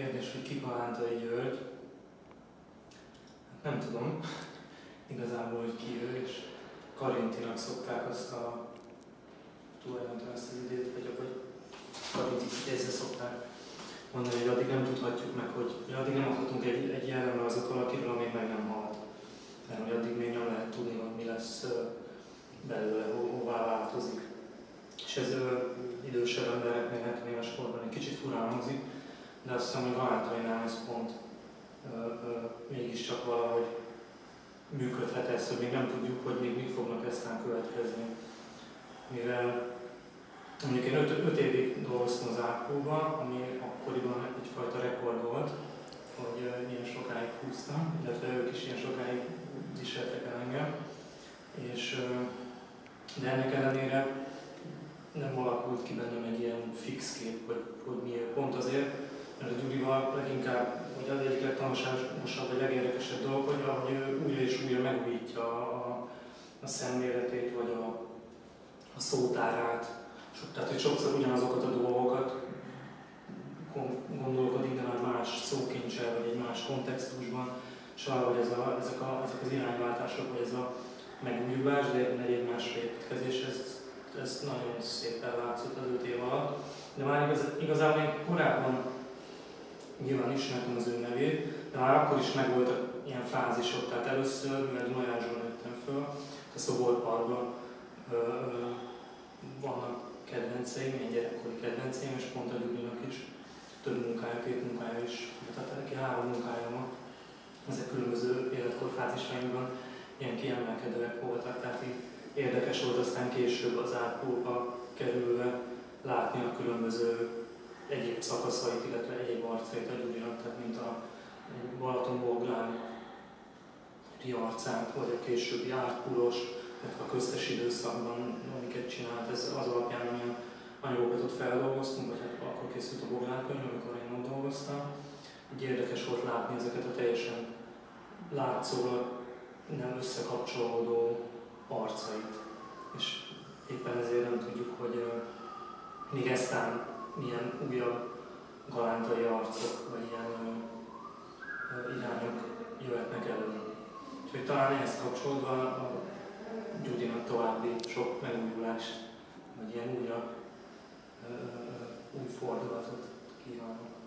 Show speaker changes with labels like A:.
A: kérdés, hogy ki Kalántai György. Hát nem tudom igazából, hogy ki ő, és Karintinak szokták azt a tulajdonképpen ezt az időt, vagy hogy Karintit idézve szokták mondani, hogy addig nem tudhatjuk meg, hogy, hogy addig nem adhatunk egy, egy jellemrajzot valakiről, amíg meg nem halt. Mert hogy addig még nem lehet tudni, hogy mi lesz belőle, ho, hová változik. És ez idősebb embereknél 70 éves korban egy kicsit furán hangzik, de azt hiszem, hogy Galántainál ez pont ö, ö, mégiscsak valahogy működhet ez, hogy még nem tudjuk, hogy még mik fognak eztán következni. Mivel mondjuk én 5 évig dolgoztam az Ápóban, ami akkoriban egyfajta rekord volt, hogy ilyen sokáig húztam, illetve ők is ilyen sokáig viseltek el engem. És, de ennek ellenére nem alakult ki bennem egy ilyen fix kép, hogy, hogy miért. Pont azért, Gyurival leginkább, hogy az egyik legtanulságosabb, vagy legérdekesebb dolog, hogy ahogy ő újra és újra megújítja a, a szemléletét, vagy a, a szótárát, tehát hogy sokszor ugyanazokat a dolgokat gondolkodik, de már más szókincsel, vagy egy más kontextusban, és valahogy ez a, ezek, a, ezek az irányváltások, vagy ez a megújulás, de egy egymásra építkezés, ez, ez nagyon szépen látszott az öt év alatt. De már igaz, igazából korábban nyilván ismertem az ő nevét, de már akkor is megvoltak ilyen fázisok. Tehát először, mivel Dunajásban nőttem föl, a Szoborparkban vannak kedvenceim, ilyen gyerekkori kedvenceim, és pont a Gyurinak is több munkája, két munkája is, tehát neki három munkája van. Ezek különböző életkorfázisainkban ilyen kiemelkedőek voltak, tehát így érdekes volt aztán később az átpóba kerülve látni a különböző egyéb szakaszait, illetve egyéb arcait a Gyurinak, tehát mint a Balaton Boglán arcát, vagy a későbbi átpúlos, illetve a köztes időszakban, amiket csinált, ez az alapján, amilyen anyagokat ott feldolgoztunk, vagy hát akkor készült a Boglán könyv, amikor én ott dolgoztam. Így érdekes volt látni ezeket a teljesen látszólag nem összekapcsolódó arcait. És éppen ezért nem tudjuk, hogy még eztán milyen újabb galántai arcok, vagy ilyen irányok jöhetnek elő. Úgyhogy talán ehhez kapcsolódva a Gyudinak további sok megújulást, vagy ilyen újra, uh, új fordulatot kívánok.